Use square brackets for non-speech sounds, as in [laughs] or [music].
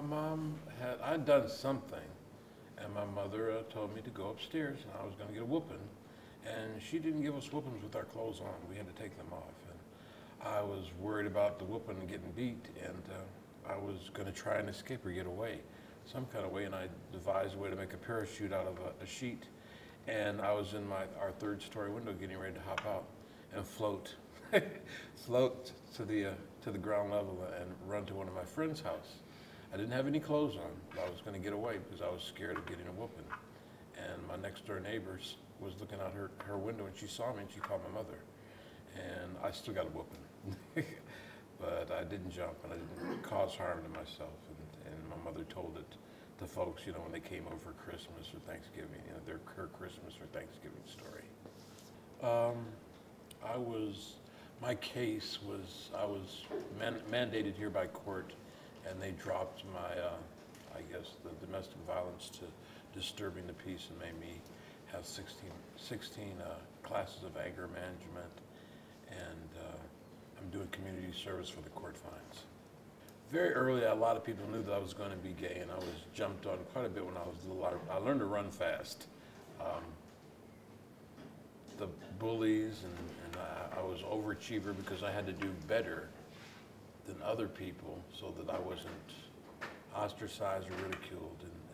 my mom had, I'd done something, and my mother uh, told me to go upstairs, and I was gonna get a whooping. And she didn't give us whoopings with our clothes on, we had to take them off. And I was worried about the whooping and getting beat, and uh, I was gonna try and escape or get away some kind of way, and I devised a way to make a parachute out of a, a sheet. And I was in my, our third story window getting ready to hop out and float, [laughs] float to the, uh, to the ground level and run to one of my friend's house. I didn't have any clothes on, I was gonna get away because I was scared of getting a whooping. And my next door neighbors was looking out her, her window and she saw me and she called my mother. And I still got a whooping. [laughs] but I didn't jump and I didn't cause harm to myself. And, and my mother told it to folks, you know, when they came over for Christmas or Thanksgiving, you know, their her Christmas or Thanksgiving story. Um, I was, my case was, I was man, mandated here by court, and they dropped my, uh, I guess, the domestic violence to disturbing the peace and made me have 16, 16 uh, classes of anger management, and uh, I'm doing community service for the court fines. Very early, a lot of people knew that I was going to be gay, and I was jumped on quite a bit when I was little. I, I learned to run fast. Um, the bullies, and, and I, I was overachiever because I had to do better other people so that I wasn't ostracized or ridiculed. And,